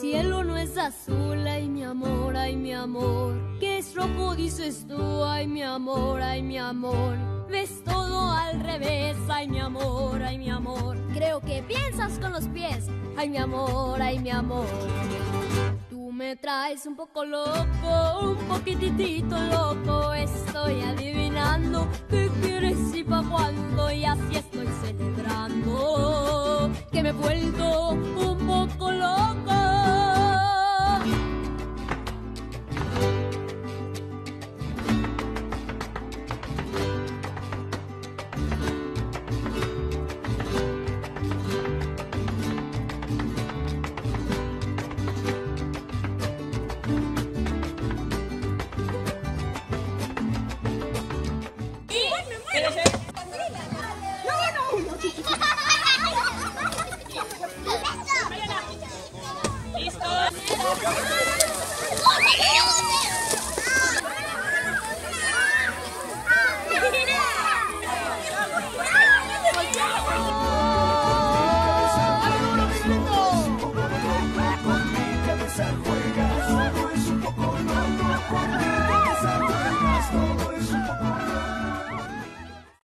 cielo no es azul, ay mi amor, ay mi amor. ¿Qué estropo dices tú, ay mi amor, ay mi amor? Ves todo al revés, ay mi amor, ay mi amor. Creo que piensas con los pies, ay mi amor, ay mi amor. Tú me traes un poco loco, un poquitito loco. Estoy adivinando qué quieres y pa' cuándo, y así estoy celebrando que me he vuelto un poco loco. Todo es un poco loco, todo es un poco